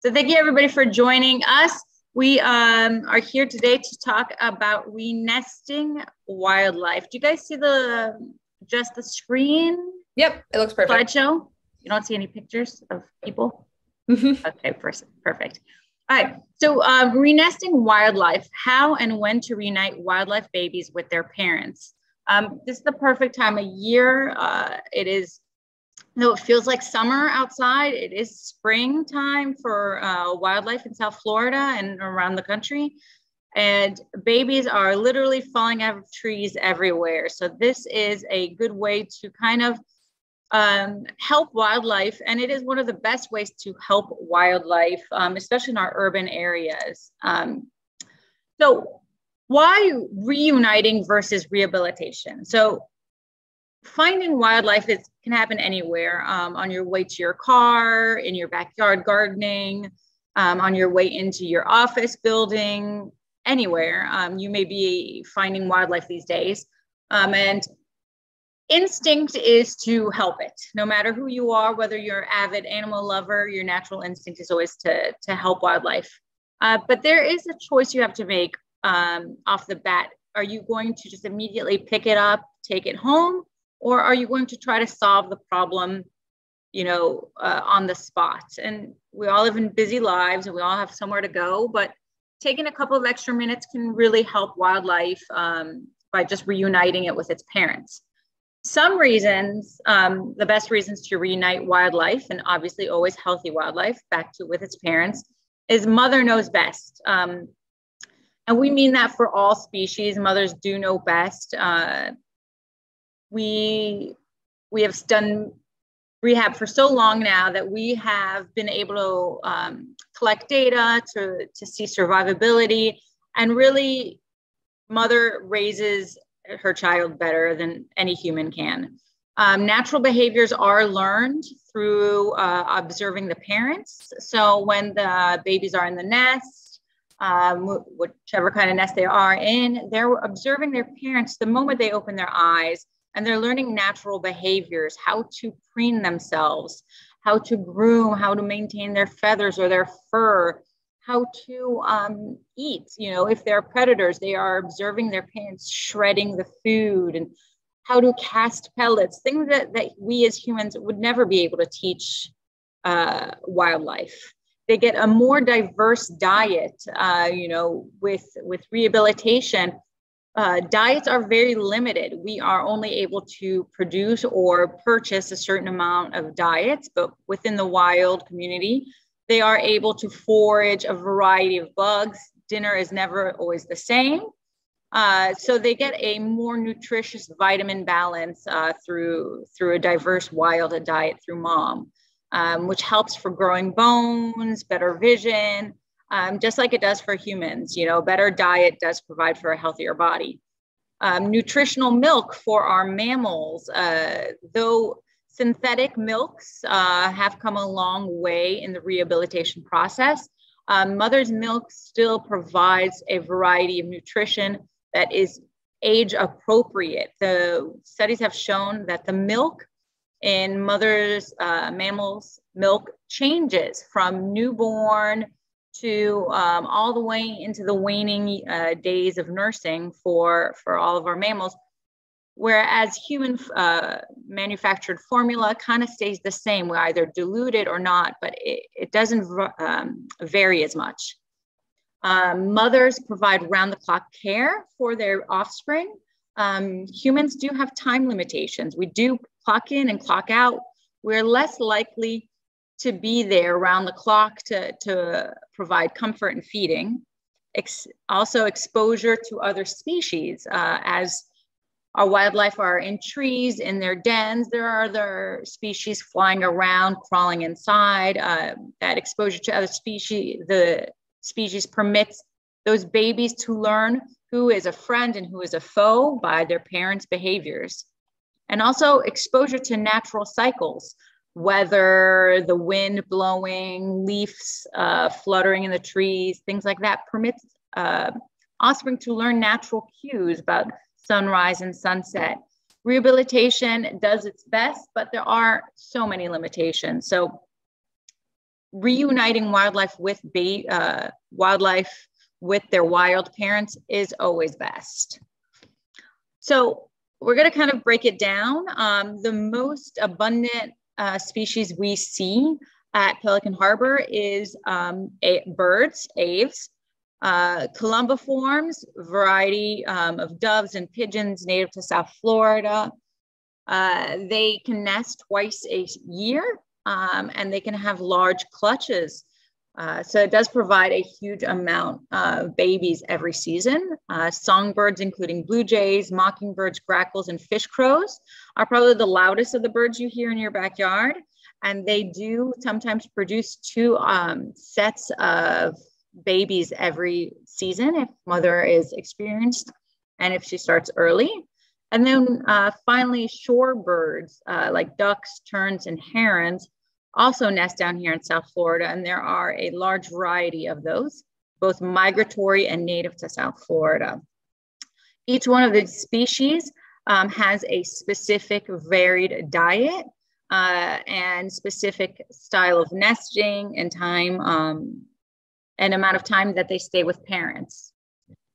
So thank you everybody for joining us. We um, are here today to talk about renesting wildlife. Do you guys see the just the screen? Yep, it looks perfect. Slideshow. You don't see any pictures of people. Mm-hmm. Okay, perfect. All right. So, uh, renesting wildlife: how and when to reunite wildlife babies with their parents. Um, this is the perfect time of year. Uh, it is though it feels like summer outside, it is springtime for uh, wildlife in South Florida and around the country. And babies are literally falling out of trees everywhere. So, this is a good way to kind of um, help wildlife. And it is one of the best ways to help wildlife, um, especially in our urban areas. Um, so, why reuniting versus rehabilitation? So, finding wildlife is, can happen anywhere um, on your way to your car, in your backyard gardening, um, on your way into your office building, anywhere. Um, you may be finding wildlife these days. Um, and instinct is to help it, no matter who you are, whether you're an avid animal lover, your natural instinct is always to, to help wildlife. Uh, but there is a choice you have to make um, off the bat. Are you going to just immediately pick it up, take it home, or are you going to try to solve the problem you know uh, on the spot? And we all live in busy lives and we all have somewhere to go but taking a couple of extra minutes can really help wildlife um, by just reuniting it with its parents. Some reasons um, the best reasons to reunite wildlife and obviously always healthy wildlife back to with its parents is mother knows best um, and we mean that for all species. Mothers do know best uh, we we have done rehab for so long now that we have been able to um, collect data to, to see survivability. And really mother raises her child better than any human can. Um, natural behaviors are learned through uh, observing the parents. So when the babies are in the nest um, whichever kind of nest they are in they're observing their parents the moment they open their eyes and they're learning natural behaviors, how to preen themselves, how to groom, how to maintain their feathers or their fur, how to um, eat. You know, if they're predators, they are observing their parents shredding the food and how to cast pellets, things that, that we as humans would never be able to teach uh, wildlife. They get a more diverse diet, uh, you know, with, with rehabilitation uh, diets are very limited. We are only able to produce or purchase a certain amount of diets, but within the wild community, they are able to forage a variety of bugs. Dinner is never always the same. Uh, so they get a more nutritious vitamin balance uh, through through a diverse wild diet through mom, um, which helps for growing bones, better vision, um, just like it does for humans. You know, better diet does provide for a healthier body. Um, nutritional milk for our mammals, uh, though synthetic milks uh, have come a long way in the rehabilitation process. Um, mother's milk still provides a variety of nutrition that is age appropriate. The studies have shown that the milk in mother's uh, mammals milk changes from newborn to um, all the way into the waning uh, days of nursing for, for all of our mammals. Whereas human uh, manufactured formula kind of stays the same. We either dilute it or not, but it, it doesn't um, vary as much. Um, mothers provide round the clock care for their offspring. Um, humans do have time limitations. We do clock in and clock out. We're less likely to be there around the clock to, to provide comfort and feeding. Ex also exposure to other species uh, as our wildlife are in trees, in their dens. There are other species flying around, crawling inside. Uh, that exposure to other species, the species permits those babies to learn who is a friend and who is a foe by their parents' behaviors. And also exposure to natural cycles weather, the wind blowing, leaves uh, fluttering in the trees, things like that permits uh, offspring to learn natural cues about sunrise and sunset. Rehabilitation does its best, but there are so many limitations. So reuniting wildlife with uh, wildlife with their wild parents is always best. So we're going to kind of break it down. Um, the most abundant uh, species we see at Pelican Harbor is um, a, birds, aves, uh, columbiformes, variety um, of doves and pigeons native to South Florida. Uh, they can nest twice a year um, and they can have large clutches. Uh, so it does provide a huge amount of babies every season. Uh, songbirds, including blue jays, mockingbirds, grackles, and fish crows, are probably the loudest of the birds you hear in your backyard. And they do sometimes produce two um, sets of babies every season if mother is experienced and if she starts early. And then uh, finally, shorebirds uh, like ducks, terns, and herons also nest down here in South Florida, and there are a large variety of those, both migratory and native to South Florida. Each one of these species um, has a specific varied diet uh, and specific style of nesting and time um, and amount of time that they stay with parents.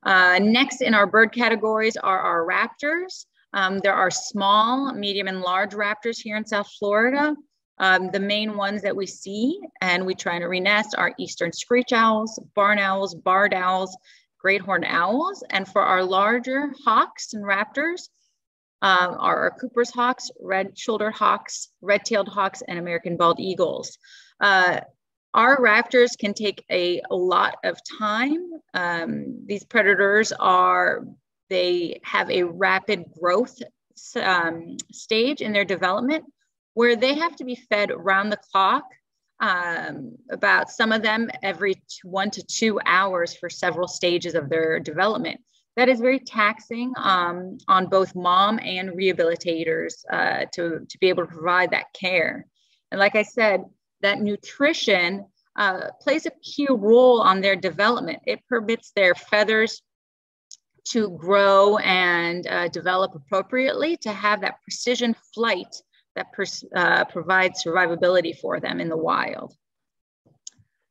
Uh, next in our bird categories are our raptors. Um, there are small, medium, and large raptors here in South Florida. Um, the main ones that we see and we try to renest are eastern screech owls, barn owls, barred owls, great horned owls. And for our larger hawks and raptors, um, are our Cooper's hawks, red-shouldered hawks, red-tailed hawks, and American bald eagles. Uh, our raptors can take a, a lot of time. Um, these predators are, they have a rapid growth um, stage in their development where they have to be fed around the clock, um, about some of them every one to two hours for several stages of their development. That is very taxing um, on both mom and rehabilitators uh, to, to be able to provide that care. And like I said, that nutrition uh, plays a key role on their development. It permits their feathers to grow and uh, develop appropriately to have that precision flight that uh, provides survivability for them in the wild.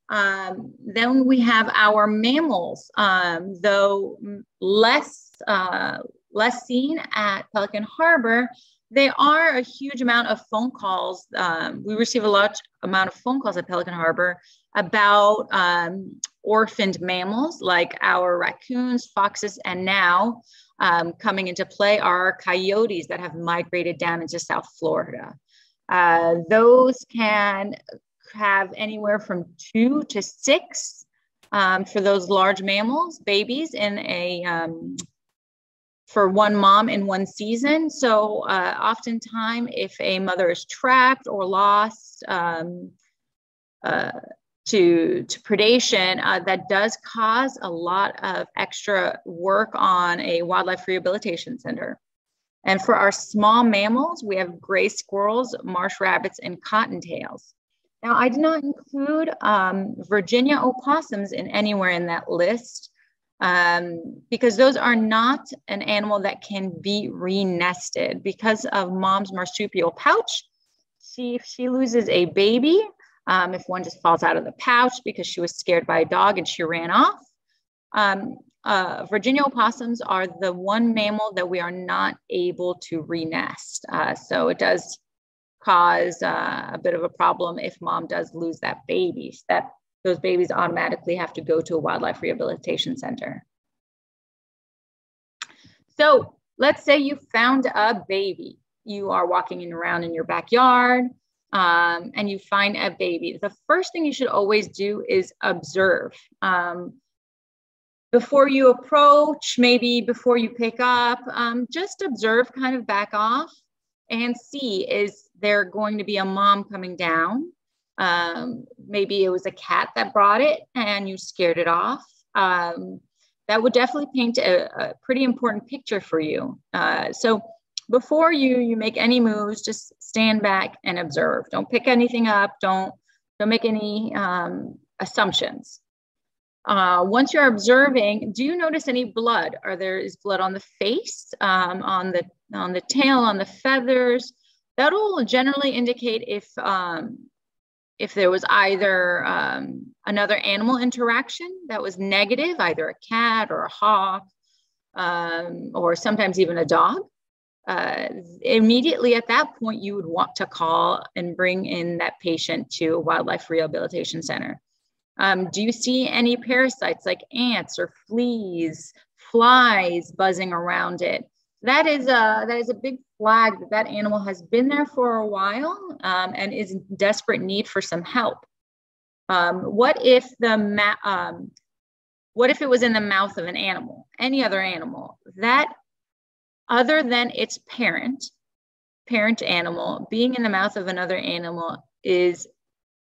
Um, then we have our mammals, um, though less, uh, less seen at Pelican Harbor, they are a huge amount of phone calls. Um, we receive a large amount of phone calls at Pelican Harbor about um, orphaned mammals like our raccoons, foxes, and now um, coming into play are coyotes that have migrated down into South Florida. Uh, those can have anywhere from two to six um, for those large mammals, babies in a um, for one mom in one season. So uh, oftentimes, if a mother is trapped or lost um, uh, to, to predation, uh, that does cause a lot of extra work on a wildlife rehabilitation center. And for our small mammals, we have gray squirrels, marsh rabbits, and cottontails. Now, I did not include um, Virginia opossums in anywhere in that list um, because those are not an animal that can be re-nested because of mom's marsupial pouch. See, if she loses a baby, um, if one just falls out of the pouch because she was scared by a dog and she ran off. Um, uh, Virginia opossums are the one mammal that we are not able to re-nest. Uh, so it does cause uh, a bit of a problem if mom does lose that baby. That those babies automatically have to go to a wildlife rehabilitation center. So let's say you found a baby. You are walking around in your backyard um, and you find a baby. The first thing you should always do is observe. Um, before you approach, maybe before you pick up, um, just observe, kind of back off and see is there going to be a mom coming down? Um, maybe it was a cat that brought it and you scared it off. Um, that would definitely paint a, a, pretty important picture for you. Uh, so before you you make any moves, just stand back and observe. Don't pick anything up. Don't don't make any um, assumptions. Uh, once you're observing, do you notice any blood? Are there is blood on the face, um, on the on the tail, on the feathers? That'll generally indicate if um, if there was either um, another animal interaction that was negative, either a cat or a hawk, um, or sometimes even a dog, uh, immediately at that point, you would want to call and bring in that patient to a wildlife rehabilitation center. Um, do you see any parasites like ants or fleas, flies buzzing around it? That is a that is a big flag that that animal has been there for a while um, and is in desperate need for some help. Um, what if the um, what if it was in the mouth of an animal, any other animal that other than its parent, parent animal, being in the mouth of another animal is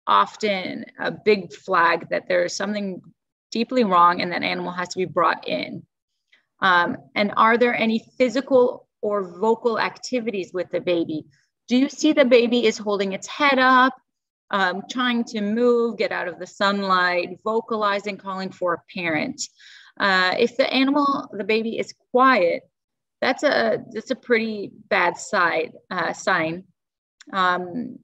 often a big flag that there's something deeply wrong and that animal has to be brought in. Um, and are there any physical or vocal activities with the baby? Do you see the baby is holding its head up, um, trying to move, get out of the sunlight, vocalizing, calling for a parent? Uh, if the animal, the baby is quiet, that's a that's a pretty bad side uh, sign. Um,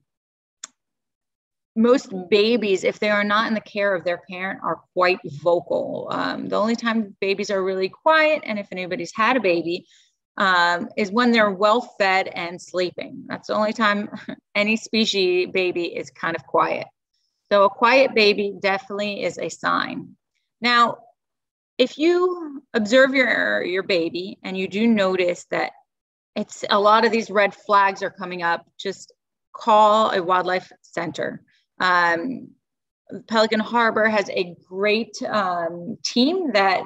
most babies, if they are not in the care of their parent, are quite vocal. Um, the only time babies are really quiet, and if anybody's had a baby, um, is when they're well fed and sleeping. That's the only time any species baby is kind of quiet. So a quiet baby definitely is a sign. Now, if you observe your your baby and you do notice that it's a lot of these red flags are coming up just call a wildlife center. Um, pelican harbor has a great um, team that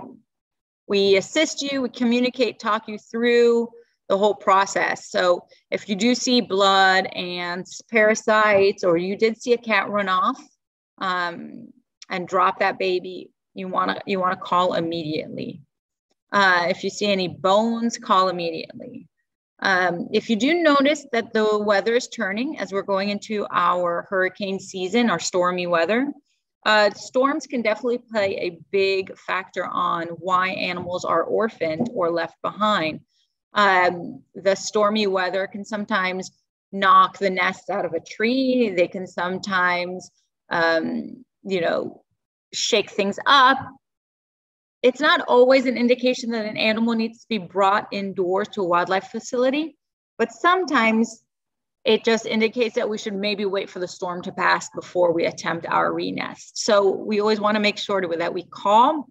we assist you we communicate talk you through the whole process. So if you do see blood and parasites or you did see a cat run off um, and drop that baby you want to you want to call immediately. Uh, if you see any bones, call immediately. Um, if you do notice that the weather is turning as we're going into our hurricane season or stormy weather, uh, storms can definitely play a big factor on why animals are orphaned or left behind. Um, the stormy weather can sometimes knock the nests out of a tree. They can sometimes, um, you know, shake things up. It's not always an indication that an animal needs to be brought indoors to a wildlife facility, but sometimes it just indicates that we should maybe wait for the storm to pass before we attempt our renest. So we always want to make sure that we call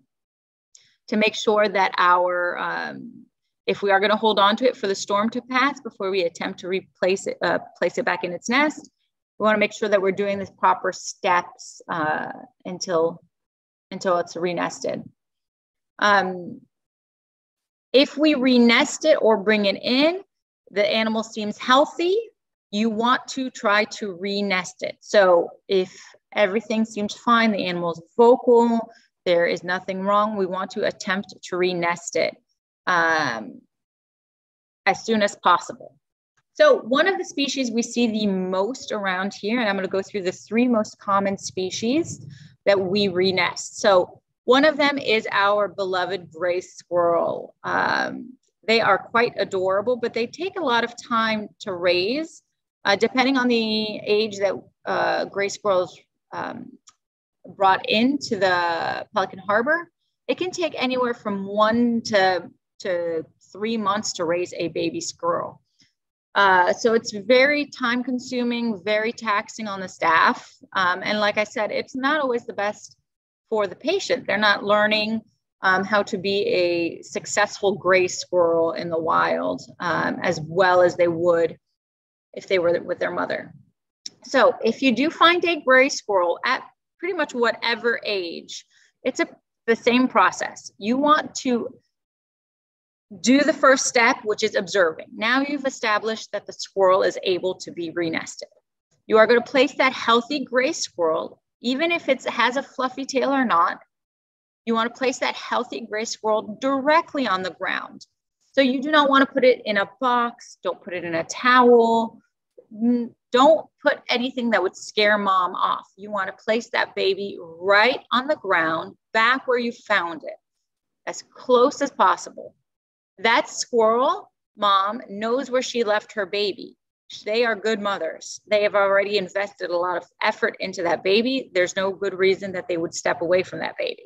to make sure that our, um, if we are going to hold on to it for the storm to pass before we attempt to replace it, uh, place it back in its nest, we want to make sure that we're doing the proper steps uh, until until it's renested. Um, if we renest it or bring it in, the animal seems healthy, you want to try to renest it. So if everything seems fine, the animal is vocal, there is nothing wrong, we want to attempt to renest it um, as soon as possible. So one of the species we see the most around here, and I'm going to go through the three most common species that we renest. So one of them is our beloved gray squirrel. Um, they are quite adorable, but they take a lot of time to raise. Uh, depending on the age that uh, gray squirrels um, brought into the Pelican Harbor, it can take anywhere from one to, to three months to raise a baby squirrel. Uh, so it's very time consuming, very taxing on the staff. Um, and like I said, it's not always the best for the patient. They're not learning um, how to be a successful gray squirrel in the wild um, as well as they would if they were with their mother. So if you do find a gray squirrel at pretty much whatever age, it's a the same process. You want to do the first step, which is observing. Now you've established that the squirrel is able to be renested. You are going to place that healthy gray squirrel, even if it has a fluffy tail or not, you want to place that healthy gray squirrel directly on the ground. So you do not want to put it in a box, don't put it in a towel, don't put anything that would scare mom off. You want to place that baby right on the ground, back where you found it, as close as possible. That squirrel mom knows where she left her baby. they are good mothers. They have already invested a lot of effort into that baby. There's no good reason that they would step away from that baby.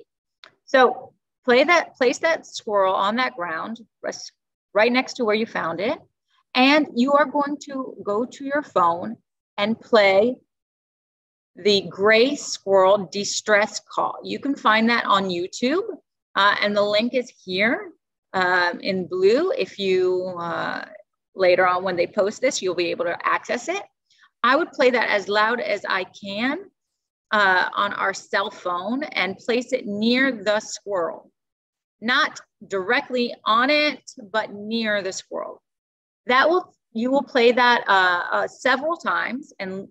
So play that, place that squirrel on that ground, right next to where you found it. And you are going to go to your phone and play the gray squirrel distress call. You can find that on YouTube. Uh, and the link is here um, in blue. If you uh, later on when they post this, you'll be able to access it. I would play that as loud as I can uh, on our cell phone and place it near the squirrel, not directly on it, but near the squirrel. That will you will play that uh, uh, several times, and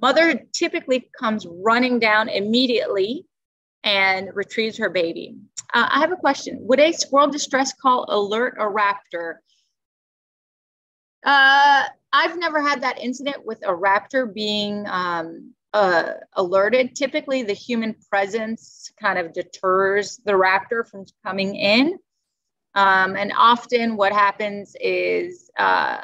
mother typically comes running down immediately and retrieves her baby. Uh, I have a question. Would a squirrel distress call alert a raptor uh, I've never had that incident with a raptor being um, uh, alerted. Typically, the human presence kind of deters the raptor from coming in. Um, and often, what happens is uh,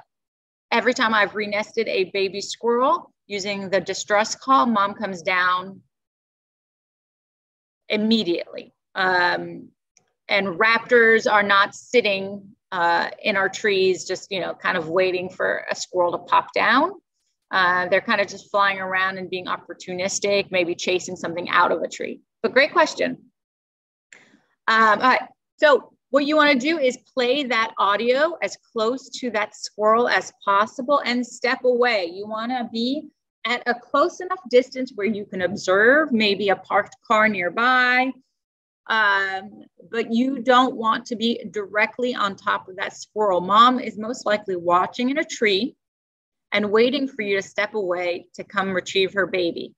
every time I've renested a baby squirrel using the distress call, mom comes down immediately. Um, and raptors are not sitting uh, in our trees, just, you know, kind of waiting for a squirrel to pop down. Uh, they're kind of just flying around and being opportunistic, maybe chasing something out of a tree. But great question. Um, all right. So what you want to do is play that audio as close to that squirrel as possible and step away. You want to be at a close enough distance where you can observe maybe a parked car nearby, um, but you don't want to be directly on top of that squirrel. Mom is most likely watching in a tree and waiting for you to step away to come retrieve her baby.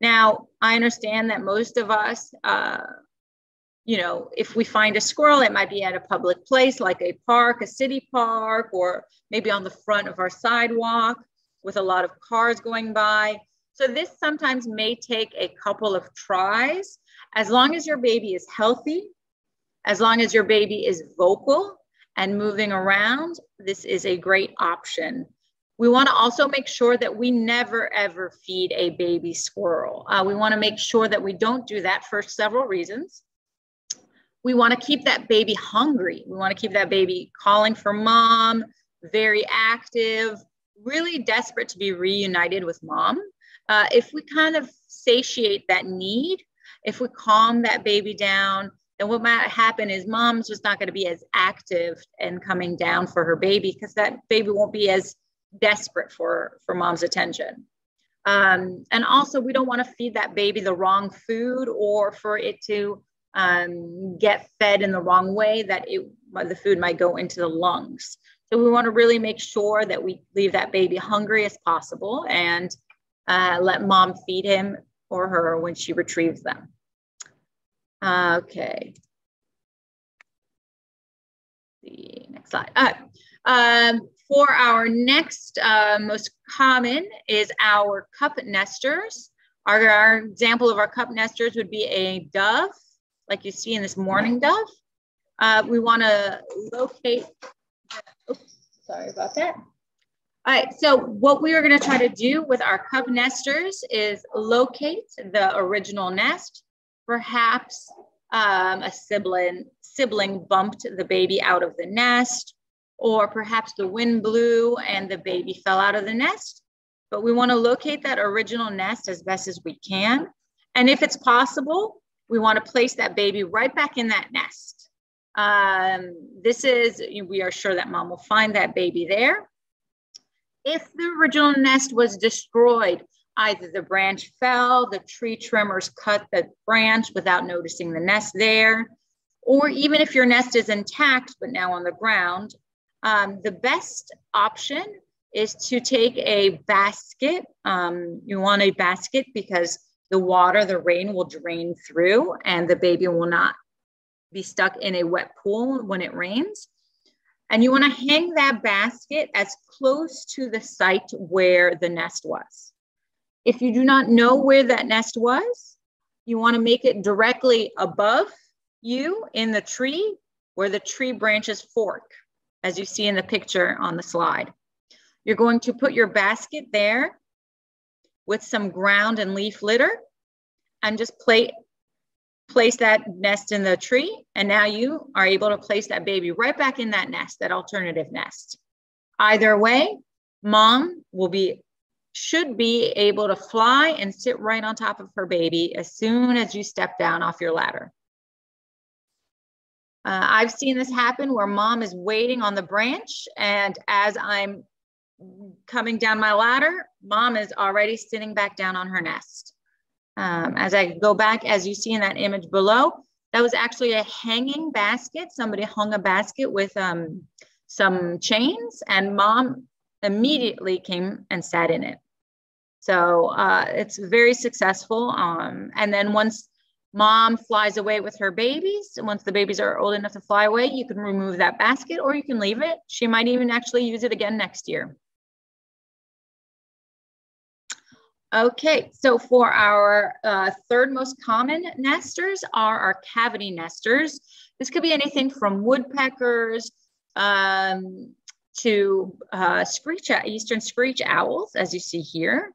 Now, I understand that most of us, uh, you know, if we find a squirrel, it might be at a public place like a park, a city park, or maybe on the front of our sidewalk with a lot of cars going by. So this sometimes may take a couple of tries as long as your baby is healthy, as long as your baby is vocal and moving around, this is a great option. We want to also make sure that we never ever feed a baby squirrel. Uh, we want to make sure that we don't do that for several reasons. We want to keep that baby hungry. We want to keep that baby calling for mom, very active, really desperate to be reunited with mom. Uh, if we kind of satiate that need, if we calm that baby down, then what might happen is mom's just not going to be as active and coming down for her baby because that baby won't be as desperate for, for mom's attention. Um, and also, we don't want to feed that baby the wrong food or for it to um, get fed in the wrong way that it, the food might go into the lungs. So we want to really make sure that we leave that baby hungry as possible and uh, let mom feed him or her when she retrieves them. Okay. The next slide. Uh, um, for our next uh, most common is our cup nesters. Our, our, example of our cup nesters would be a dove, like you see in this mourning dove. Uh, we want to locate, oops, sorry about that. All right, so what we are going to try to do with our cup nesters is locate the original nest. Perhaps um, a sibling, sibling bumped the baby out of the nest, or perhaps the wind blew and the baby fell out of the nest. But we want to locate that original nest as best as we can. And if it's possible, we want to place that baby right back in that nest. Um, this is, we are sure that mom will find that baby there. If the original nest was destroyed, either the branch fell, the tree trimmers cut the branch without noticing the nest there, or even if your nest is intact but now on the ground, um, the best option is to take a basket. Um, you want a basket because the water, the rain will drain through and the baby will not be stuck in a wet pool when it rains. And you want to hang that basket as close to the site where the nest was. If you do not know where that nest was, you want to make it directly above you in the tree where the tree branches fork, as you see in the picture on the slide. You're going to put your basket there with some ground and leaf litter and just play, place that nest in the tree. And now you are able to place that baby right back in that nest, that alternative nest. Either way, mom will be should be able to fly and sit right on top of her baby as soon as you step down off your ladder. Uh, I've seen this happen where mom is waiting on the branch, and as I'm coming down my ladder, mom is already sitting back down on her nest. Um, as I go back, as you see in that image below, that was actually a hanging basket. Somebody hung a basket with um, some chains, and mom immediately came and sat in it. So uh, it's very successful. Um, and then once mom flies away with her babies, once the babies are old enough to fly away, you can remove that basket or you can leave it. She might even actually use it again next year. Okay, so for our uh, third most common nesters are our cavity nesters. This could be anything from woodpeckers um, to uh, screech, eastern screech owls, as you see here.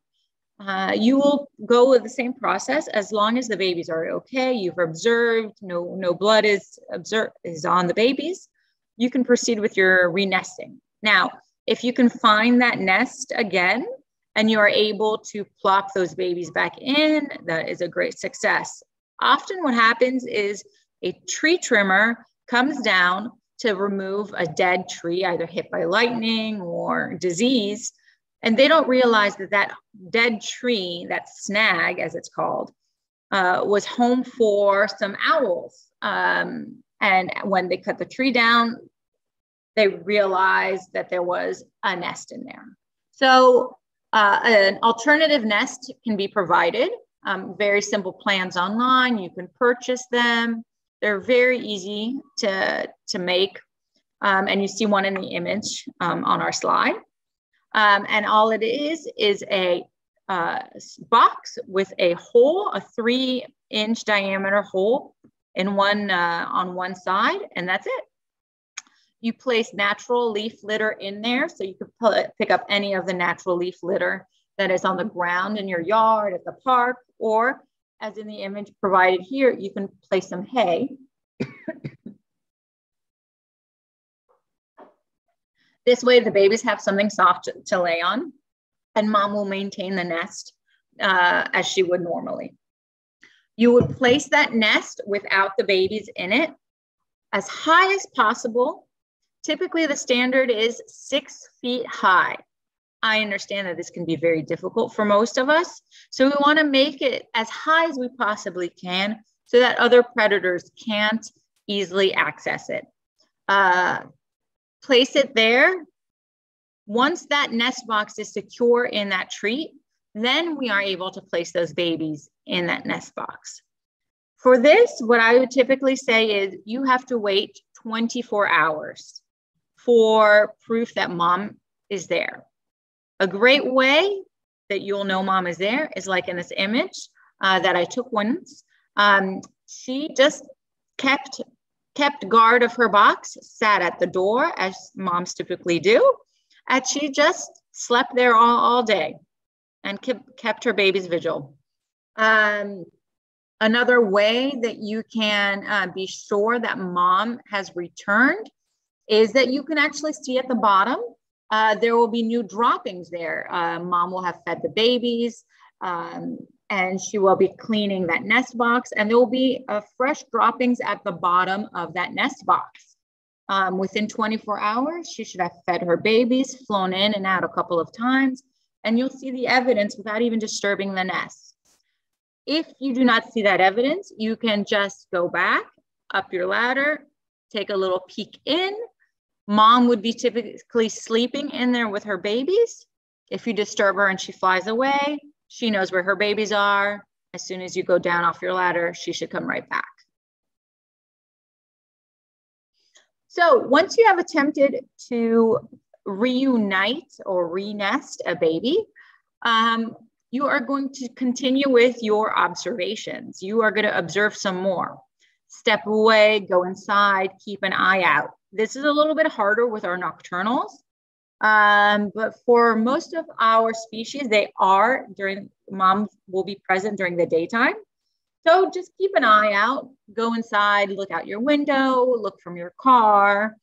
Uh, you will go with the same process as long as the babies are okay. You've observed no no blood is observed is on the babies. You can proceed with your renesting. Now, if you can find that nest again and you are able to plop those babies back in, that is a great success. Often, what happens is a tree trimmer comes down to remove a dead tree, either hit by lightning or disease and they don't realize that that dead tree, that snag, as it's called, uh, was home for some owls. Um, and when they cut the tree down, they realized that there was a nest in there. So uh, an alternative nest can be provided. Um, very simple plans online. You can purchase them. They're very easy to, to make. Um, and you see one in the image um, on our slide. Um, and all it is is a uh, box with a hole, a three inch diameter hole in one uh, on one side, and that's it. You place natural leaf litter in there, so you can put, pick up any of the natural leaf litter that is on the ground in your yard, at the park, or as in the image provided here, you can place some hay This way, the babies have something soft to, to lay on, and mom will maintain the nest uh, as she would normally. You would place that nest without the babies in it as high as possible. Typically, the standard is six feet high. I understand that this can be very difficult for most of us. So, we want to make it as high as we possibly can so that other predators can't easily access it. Uh, place it there. Once that nest box is secure in that tree, then we are able to place those babies in that nest box. For this, what I would typically say is you have to wait 24 hours for proof that mom is there. A great way that you'll know mom is there is like in this image uh, that I took once. Um, she just kept kept guard of her box, sat at the door as moms typically do, and she just slept there all, all day and kept, kept her baby's vigil. Um, another way that you can uh, be sure that mom has returned is that you can actually see at the bottom, uh, there will be new droppings there. Uh, mom will have fed the babies. Um, and she will be cleaning that nest box and there will be uh, fresh droppings at the bottom of that nest box. Um, within 24 hours, she should have fed her babies, flown in and out a couple of times, and you'll see the evidence without even disturbing the nest. If you do not see that evidence, you can just go back up your ladder, take a little peek in. Mom would be typically sleeping in there with her babies. If you disturb her and she flies away, she knows where her babies are. As soon as you go down off your ladder, she should come right back. So once you have attempted to reunite or renest a baby, um, you are going to continue with your observations. You are going to observe some more. Step away, go inside, keep an eye out. This is a little bit harder with our nocturnals Um, but for most of our species, they are during mom will be present during the daytime. So just keep an eye out, go inside, look out your window, look from your car.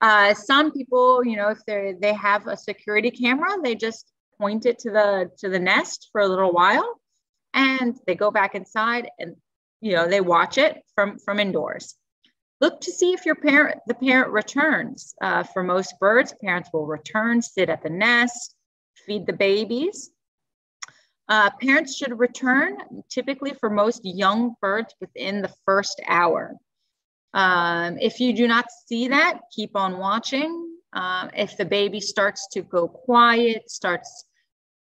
Uh, some people, you know, if they they have a security camera, they just point it to the to the nest for a little while, and they go back inside and you know they watch it from from indoors. Look to see if your parent the parent returns. Uh, for most birds, parents will return, sit at the nest, feed the babies. Uh, parents should return typically for most young birds within the first hour. Um, if you do not see that, keep on watching. Um, if the baby starts to go quiet, starts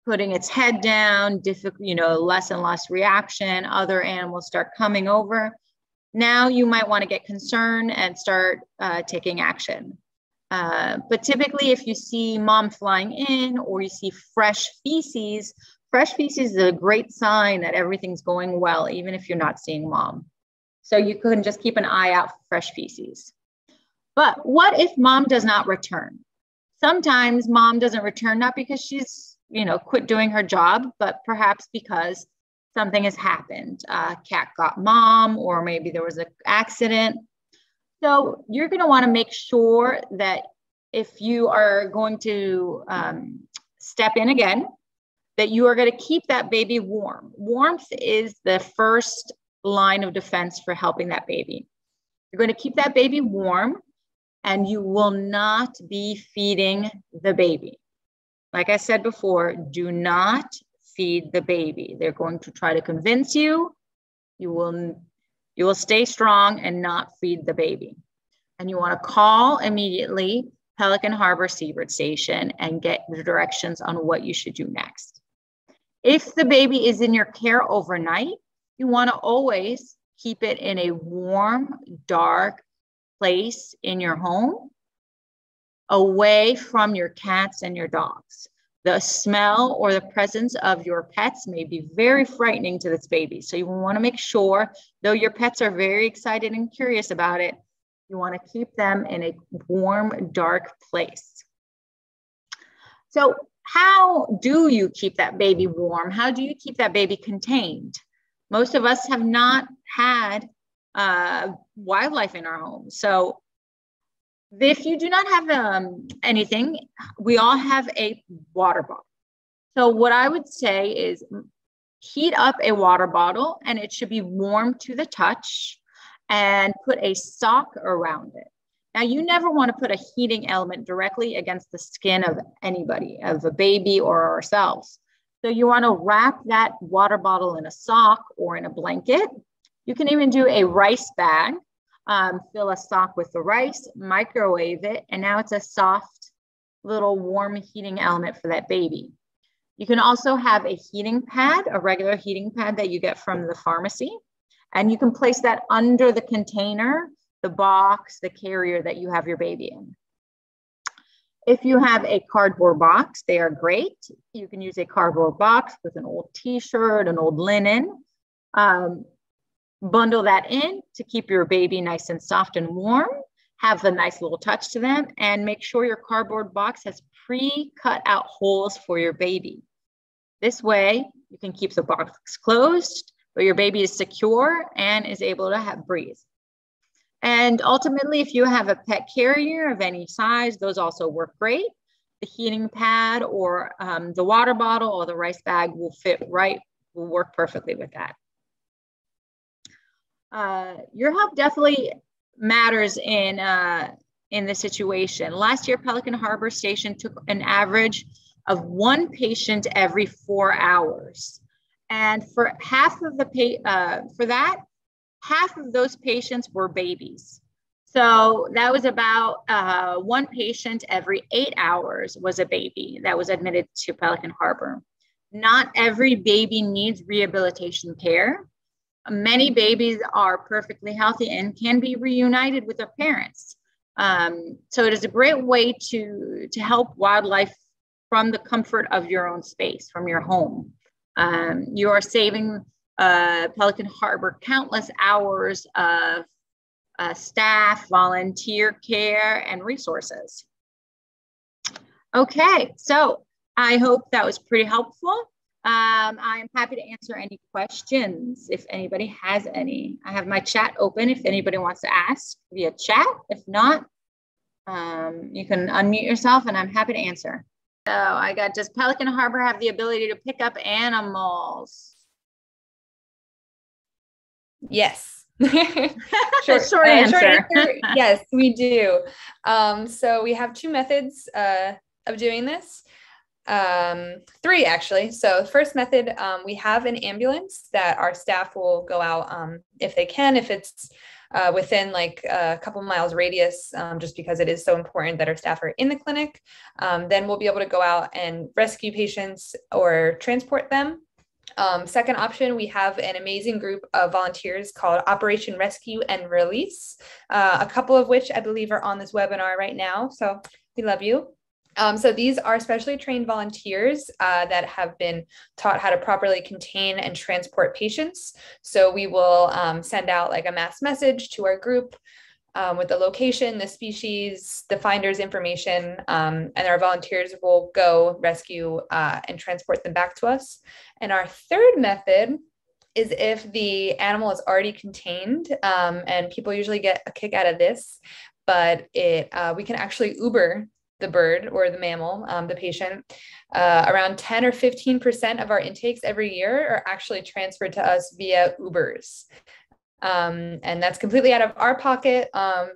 putting its head down, difficult, you know, less and less reaction, other animals start coming over. Now you might want to get concerned and start uh, taking action. Uh, but typically, if you see mom flying in or you see fresh feces, fresh feces is a great sign that everything's going well, even if you're not seeing mom. So you can just keep an eye out for fresh feces. But what if mom does not return? Sometimes mom doesn't return, not because she's, you know, quit doing her job, but perhaps because something has happened. Uh, cat got mom, or maybe there was an accident. So you're going to want to make sure that if you are going to um, step in again, that you are going to keep that baby warm. Warmth is the first line of defense for helping that baby. You're going to keep that baby warm and you will not be feeding the baby. Like I said before, do not feed the baby. They're going to try to convince you. You will you will stay strong and not feed the baby. And you want to call immediately Pelican Harbor Seabird Station and get the directions on what you should do next. If the baby is in your care overnight, you want to always keep it in a warm, dark place in your home, away from your cats and your dogs. The smell or the presence of your pets may be very frightening to this baby. So you want to make sure, though your pets are very excited and curious about it, you want to keep them in a warm, dark place. So how do you keep that baby warm? How do you keep that baby contained? Most of us have not had uh, wildlife in our home. So if you do not have um, anything, we all have a water bottle. So what I would say is heat up a water bottle and it should be warm to the touch and put a sock around it. Now, you never want to put a heating element directly against the skin of anybody, of a baby or ourselves. So you want to wrap that water bottle in a sock or in a blanket. You can even do a rice bag, um, fill a sock with the rice, microwave it, and now it's a soft little warm heating element for that baby. You can also have a heating pad, a regular heating pad that you get from the pharmacy, and you can place that under the container the box, the carrier that you have your baby in. If you have a cardboard box, they are great. You can use a cardboard box with an old t-shirt, an old linen. Um, bundle that in to keep your baby nice and soft and warm. Have a nice little touch to them and make sure your cardboard box has pre-cut out holes for your baby. This way you can keep the box closed, but your baby is secure and is able to have breathe. And ultimately, if you have a pet carrier of any size, those also work great. The heating pad or um, the water bottle or the rice bag will fit right, will work perfectly with that. Uh, your help definitely matters in, uh, in the situation. Last year, Pelican Harbor Station took an average of one patient every four hours. And for half of the, pa- uh, for that, half of those patients were babies. So that was about uh, one patient every eight hours was a baby that was admitted to Pelican Harbor. Not every baby needs rehabilitation care. Many babies are perfectly healthy and can be reunited with their parents. Um, so it is a great way to, to help wildlife from the comfort of your own space, from your home. Um, you are saving uh, Pelican Harbor countless hours of uh, staff, volunteer care, and resources. Okay, so I hope that was pretty helpful. Um, I'm happy to answer any questions if anybody has any. I have my chat open if anybody wants to ask via chat. If not, um, you can unmute yourself and I'm happy to answer. So I got, does Pelican Harbor have the ability to pick up animals? Yes. short, short, uh, answer. short, answer. yes, we do. Um, so we have two methods uh, of doing this. Um, three actually. So first method, um, we have an ambulance that our staff will go out um, if they can, if it's uh, within like a couple miles radius, um, just because it is so important that our staff are in the clinic. Um, then we'll be able to go out and rescue patients or transport them. Um, second option, we have an amazing group of volunteers called Operation Rescue and Release, uh, a couple of which I believe are on this webinar right now. So we love you. Um, so these are specially trained volunteers uh, that have been taught how to properly contain and transport patients. So we will um, send out like a mass message to our group um, with the location, the species, the finder's information, um, and our volunteers will go rescue uh, and transport them back to us. And our third method is if the animal is already contained, um, and people usually get a kick out of this, but it uh, we can actually Uber the bird or the mammal, um, the patient. Uh, around 10 or 15% of our intakes every year are actually transferred to us via Ubers. Um, and that's completely out of our pocket. Um,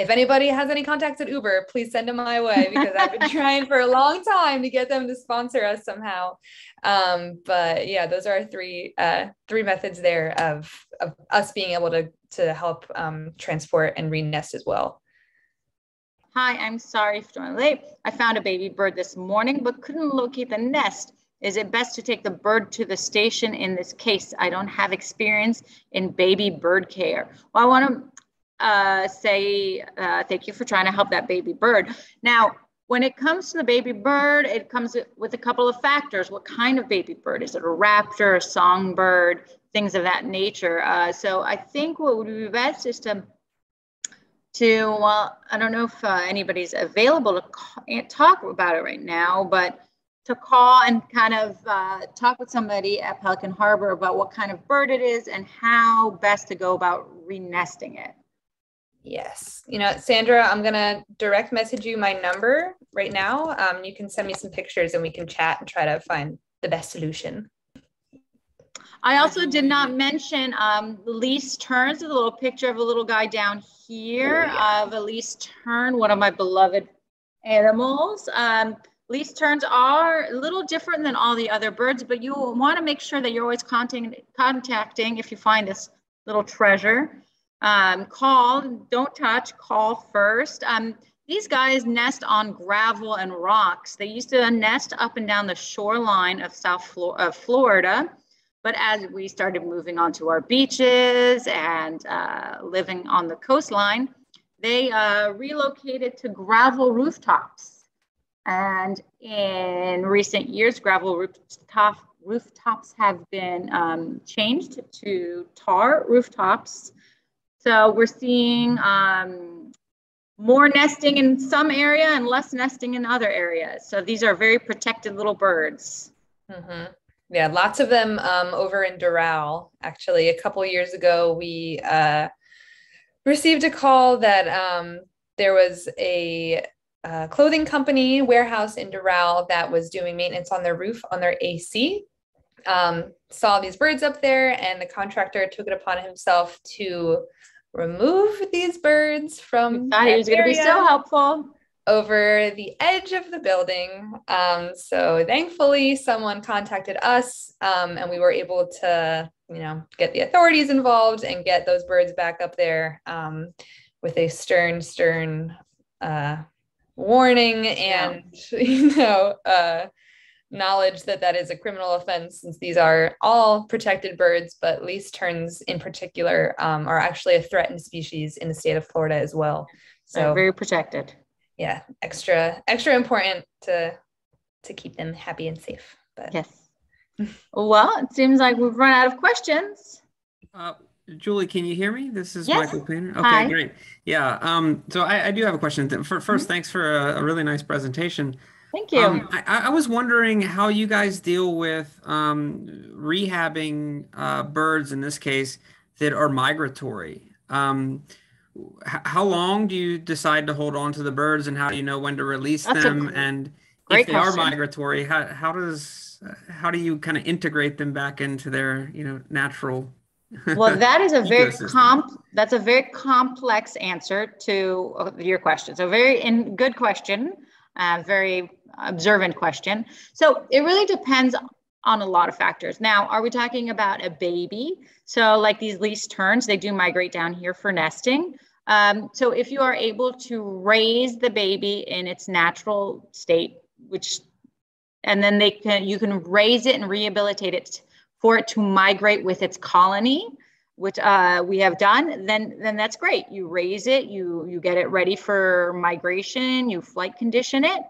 if anybody has any contacts at Uber, please send them my way because I've been trying for a long time to get them to sponsor us somehow. Um, but yeah, those are our three uh, three methods there of of us being able to to help um, transport and re-nest as well. Hi, I'm sorry for joining late. I found a baby bird this morning, but couldn't locate the nest. Is it best to take the bird to the station in this case? I don't have experience in baby bird care. Well, I want to uh, say uh, thank you for trying to help that baby bird. Now, when it comes to the baby bird, it comes with a couple of factors. What kind of baby bird? Is it a raptor, a songbird, things of that nature? Uh, so I think what would be best is to to, well, I don't know if uh, anybody's available to call, talk about it right now, but to call and kind of uh, talk with somebody at Pelican Harbor about what kind of bird it is and how best to go about renesting it. Yes. You know, Sandra, I'm going to direct message you my number right now. Um, you can send me some pictures and we can chat and try to find the best solution. I also did not mention um, least terns, a little picture of a little guy down here of least tern, one of my beloved animals. Um, least terns are a little different than all the other birds, but you want to make sure that you're always contacting, contacting if you find this little treasure. Um, call, don't touch, call first. Um, these guys nest on gravel and rocks. They used to nest up and down the shoreline of South of Florida. But as we started moving onto our beaches and uh, living on the coastline, they uh, relocated to gravel rooftops. And in recent years, gravel rooftop, rooftops have been um, changed to tar rooftops. So we're seeing um, more nesting in some area and less nesting in other areas. So these are very protected little birds. Mm-hmm. Yeah, lots of them um, over in Doral. Actually, a couple years ago, we uh, received a call that um, there was a uh, clothing company warehouse in Doral that was doing maintenance on their roof on their AC. Um, saw these birds up there, and the contractor took it upon himself to remove these birds from. We thought he was going to be so helpful over the edge of the building. Um, so thankfully, someone contacted us, um, and we were able to, you know, get the authorities involved and get those birds back up there um, with a stern, stern uh, warning and yeah. you know uh, knowledge that that is a criminal offense since these are all protected birds, but least terns in particular um, are actually a threatened species in the state of Florida as well. So very protected yeah, extra extra important to to keep them happy and safe. But yes. well, it seems like we've run out of questions. Uh, Julie, can you hear me? This is yes. Michael Painter. Okay, Hi. great. Yeah. Um, so I, I, do have a question. For, first, mm-hmm. thanks for a, a, really nice presentation. Thank you. Um, I, I, was wondering how you guys deal with um, rehabbing uh, birds in this case that are migratory. Um, how long do you decide to hold on to the birds and how do you know when to release That's them? and if they question. are migratory, how, how does how do you kind of integrate them back into their you know natural well that is a very comp that's a very complex answer to uh, your question so very in good question uh, very observant question so it really depends on a lot of factors. Now are we talking about a baby? So like these least terns they do migrate down here for nesting. Um, so if you are able to raise the baby in its natural state which and then they can you can raise it and rehabilitate it for it to migrate with its colony which uh, we have done then then that's great. You raise it you you get it ready for migration you flight condition it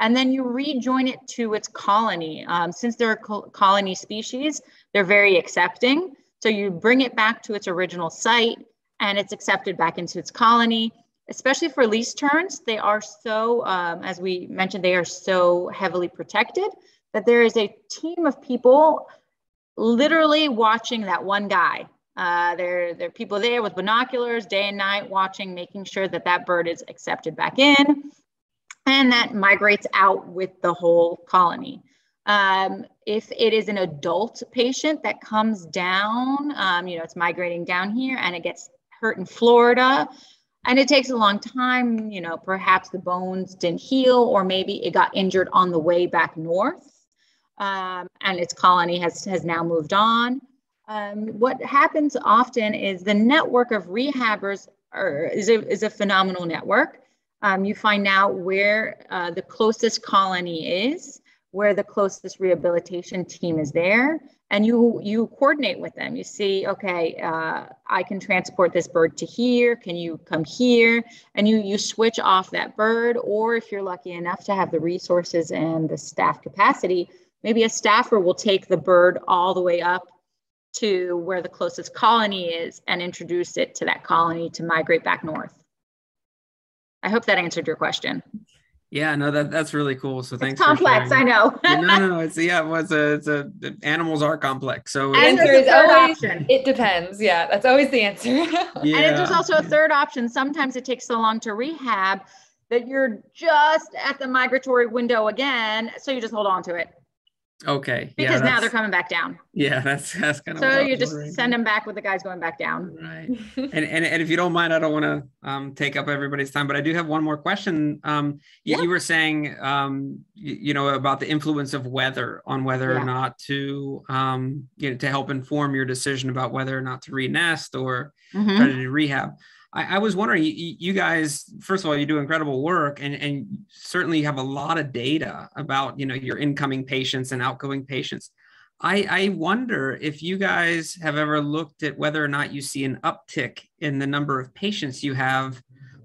and then you rejoin it to its colony. Um, since they're a colony species they're very accepting. So you bring it back to its original site and it's accepted back into its colony. Especially for least terns, they are so, um, as we mentioned, they are so heavily protected that there is a team of people literally watching that one guy. Uh, there, there are people there with binoculars day and night watching, making sure that that bird is accepted back in and that migrates out with the whole colony. Um, if it is an adult patient that comes down, um, you know, it's migrating down here and it gets hurt in Florida, and it takes a long time you know perhaps the bones didn't heal or maybe it got injured on the way back north um, and its colony has has now moved on um, what happens often is the network of rehabbers are, is, a, is a phenomenal network um, you find out where uh, the closest colony is where the closest rehabilitation team is there and you you coordinate with them. You see okay uh, i can transport this bird to here can you come here? And you you switch off that bird or if you're lucky enough to have the resources and the staff capacity maybe a staffer will take the bird all the way up to where the closest colony is and introduce it to that colony to migrate back north i hope that answered your question yeah, no, that that's really cool. So thanks. It's complex, I know. no, no, no, it's yeah, it was a, it's a animals are complex. So answer is always option. it depends. Yeah, that's always the answer. yeah. And there's also a third option. Sometimes it takes so long to rehab that you're just at the migratory window again, so you just hold on to it. Okay. Because yeah, now they're coming back down. Yeah, that's that's kind of. So you just send them back with the guys going back down. Right. and, and and if you don't mind, I don't want to um, take up everybody's time, but I do have one more question. Um, you, yeah. you were saying, um, you, you, know, about the influence of weather on whether yeah. or not to, um, you know, to help inform your decision about whether or not to re-nest or mm-hmm. try to do rehab. I, I was wondering, you, you, guys, first of all, you do incredible work, and and certainly you have a lot of data about you know your incoming patients and outgoing patients. I, I wonder if you guys have ever looked at whether or not you see an uptick in the number of patients you have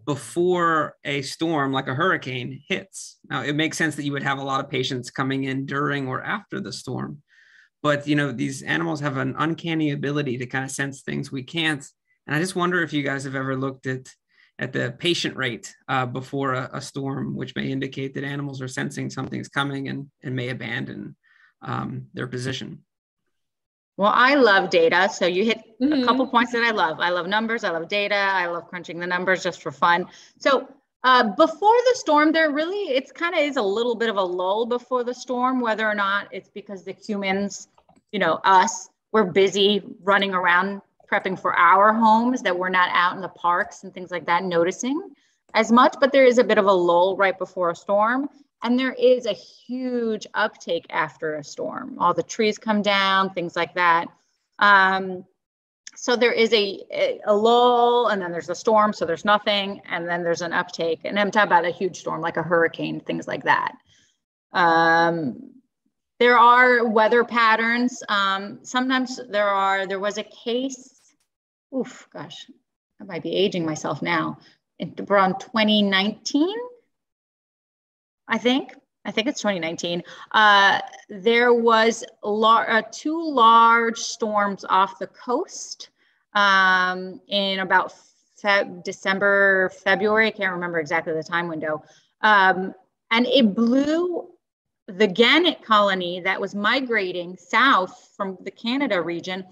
before a storm like a hurricane hits. Now, it makes sense that you would have a lot of patients coming in during or after the storm, but you know these animals have an uncanny ability to kind of sense things we can't and I just wonder if you guys have ever looked at at the patient rate uh, before a, a, storm, which may indicate that animals are sensing something's coming and, and may abandon um, their position. Well, I love data. So you hit mm-hmm. a couple points that I love. I love numbers. I love data. I love crunching the numbers just for fun. So uh, before the storm, there really, it's kind of is a little bit of a lull before the storm, whether or not it's because the humans, you know, us, we're busy running around prepping for our homes that we're not out in the parks and things like that noticing as much, but there is a bit of a lull right before a storm. And there is a huge uptake after a storm. All the trees come down, things like that. Um, so there is a, a, lull, and then there's a storm, so there's nothing, and then there's an uptake. And I'm talking about a huge storm, like a hurricane, things like that. Um, there are weather patterns. Um, sometimes there are. There was a case oof, gosh, I might be aging myself now. Around 2019, I think. I think it's 2019. Uh, there was lar- uh, two large storms off the coast um, in about Feb- December, February. I can't remember exactly the time window. Um, and it blew the gannet colony that was migrating south from the Canada region.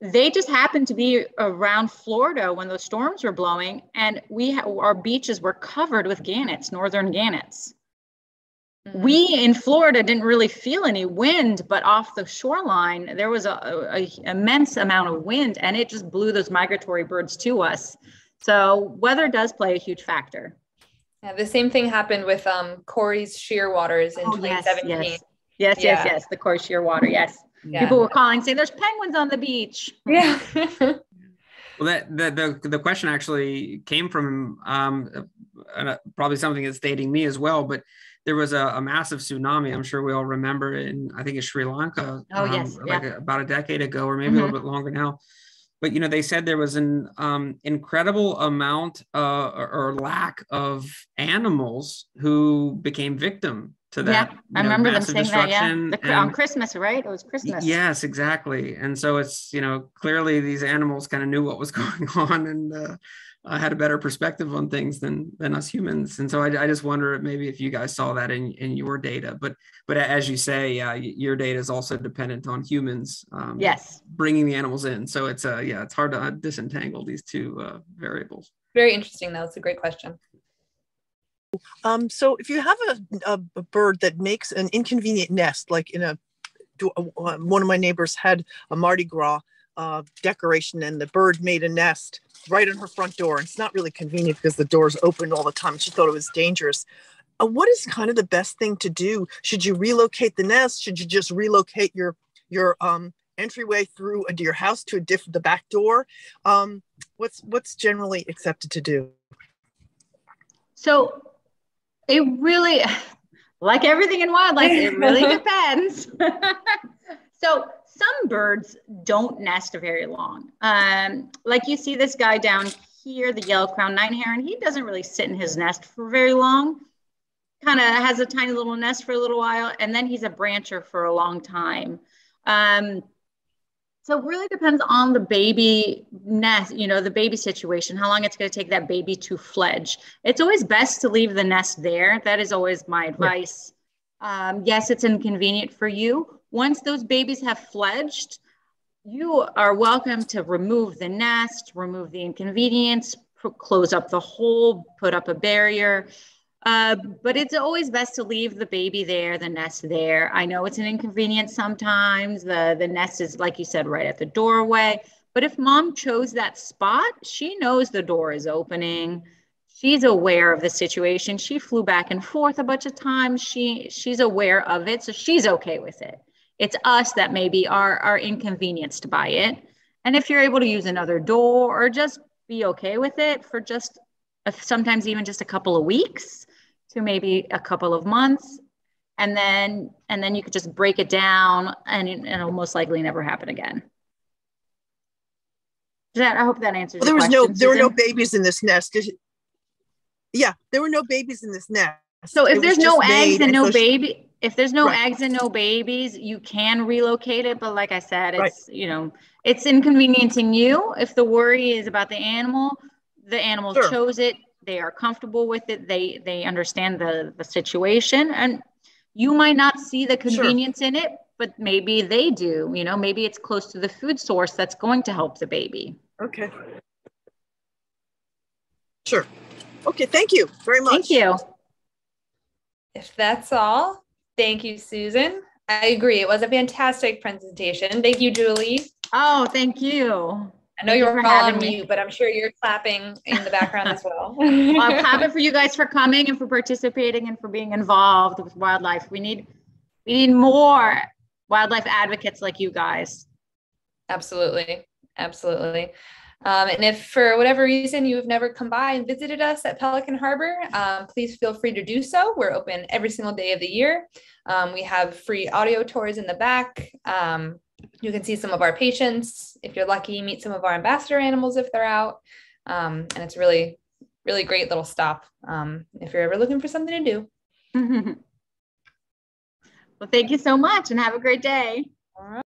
They just happened to be around Florida when those storms were blowing, and we ha- our beaches were covered with gannets, northern gannets. We in Florida didn't really feel any wind, but off the shoreline there was a, a, a immense amount of wind, and it just blew those migratory birds to us. So weather does play a huge factor. Yeah, the same thing happened with um Cory's Shearwaters in oh, 2017. Yes, yes, yes, yeah. yes, yes, the Cory Shearwater. Yes. Yeah. People were calling saying there's penguins on the beach. Yeah. well, that the, the the question actually came from um, uh, probably something that's dating me as well, but there was a, a, massive tsunami. I'm sure we all remember in I think it's Sri Lanka. Oh um, yes, like yeah. about a decade ago, or maybe mm-hmm. a little bit longer now but you know they said there was an um, incredible amount uh, or, or, lack of animals who became victim to that. Yeah, I know, remember them saying that. Yeah, the, and, on Christmas, right? It was Christmas. Yes, exactly. And so it's you know clearly these animals kind of knew what was going on and uh, uh, had a better perspective on things than than us humans. And so I, I, just wonder maybe if you guys saw that in in your data. But but as you say, yeah, your data is also dependent on humans. Um, yes, bringing the animals in. So it's uh yeah, it's hard to disentangle these two uh, variables. Very interesting, though. It's a great question. Um, so if you have a, a, bird that makes an inconvenient nest, like in a, one of my neighbors had a Mardi Gras uh, decoration and the bird made a nest right on her front door. And It's not really convenient because the door's open all the time. She thought it was dangerous. Uh, what is kind of the best thing to do? Should you relocate the nest? Should you just relocate your your um, entryway through into your house to a different the back door? Um, what's what's generally accepted to do? So it really, like everything in wildlife, it really depends. so some birds don't nest very long. Um, like you see this guy down here, the yellow crown night heron, he doesn't really sit in his nest for very long. Kind of has a tiny little nest for a little while, and then he's a brancher for a long time. Um, so it really depends on the baby nest, you know, the baby situation, how long it's going to take that baby to fledge. It's always best to leave the nest there. That is always my advice. Yeah. Um, yes, it's inconvenient for you, once those babies have fledged, you are welcome to remove the nest, remove the inconvenience, close up the hole, put up a barrier. Uh, but it's always best to leave the baby there, the nest there. I know it's an inconvenience sometimes. The, the nest is, like you said, right at the doorway. But if mom chose that spot, she knows the door is opening. She's aware of the situation. She flew back and forth a bunch of times. She she's aware of it, so she's okay with it. It's us that maybe are, are inconvenienced by it. And if you're able to use another door or just be okay with it for just a, sometimes even just a couple of weeks to maybe a couple of months, and then and then you could just break it down and, and it'll most likely never happen again. That, I hope that answers. Well, there was question, no, there Susan. were no babies in this nest. Yeah, there were no babies in this nest. So if it there's no eggs and, and no so baby, if there's no right. eggs and no babies, you can relocate it. But like I said, it's right. you know, it's inconveniencing you. If the worry is about the animal, the animal sure. chose it. They are comfortable with it. They they understand the the situation, and you might not see the convenience sure. in it, but maybe they do. You know, maybe it's close to the food source that's going to help the baby. Okay. Sure. Okay. Thank you very much. Thank you. If that's all, Thank you, Susan. I agree. It was a fantastic presentation. Thank you, Julie. Oh, thank you. I know you're all on mute, but I'm sure you're clapping in the background as well. well. I'm clapping for you guys for coming and for participating and for being involved with wildlife. We need we need more wildlife advocates like you guys. Absolutely. Absolutely. Um, and if for whatever reason you've never come by and visited us at Pelican Harbor, um, please feel free to do so. We're open every single day of the year. Um, we have free audio tours in the back. Um, you can see some of our patients. If you're lucky, meet some of our ambassador animals if they're out. Um, and it's really, really great little stop um, if you're ever looking for something to do. well, thank you so much and have a great day. All right.